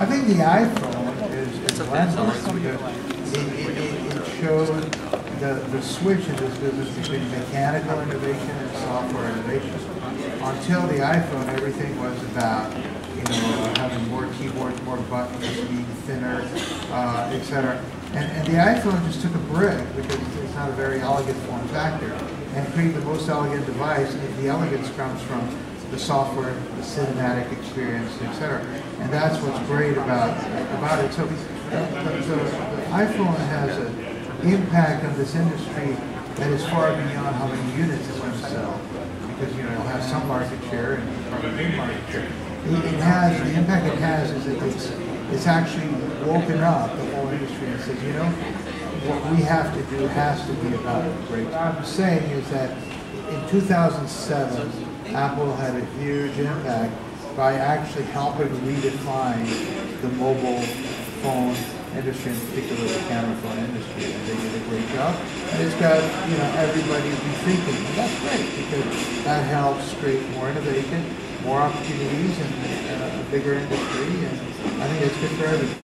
I think the iPhone is, is landmark because it, it, it it showed the, the switch in this business between mechanical innovation and software innovation. Until the iPhone, everything was about, you know, having more keyboards, more buttons, being thinner, uh, et cetera. And, and the iPhone just took a brick because it's not a very elegant form factor and created the most elegant device. And the elegance comes from the software, the cinematic experience, et cetera. And that's what's great about, about it. So the, the, the iPhone has an impact on this industry that is far beyond how many units it's going to sell. Because, you know, it'll have some market share and probably market share. It, it has, the impact it has is that it's, it's actually woken up the whole industry and says, you know, what we have to do has to be about great. What I'm saying is that in 2007, Apple had a huge impact by actually helping redefine the mobile phone industry, in particular the camera phone industry, and they did a great job. And it's got, you know, everybody rethinking, and that's great, because that helps create more innovation, more opportunities, and uh, a bigger industry, and I think it's good for everybody.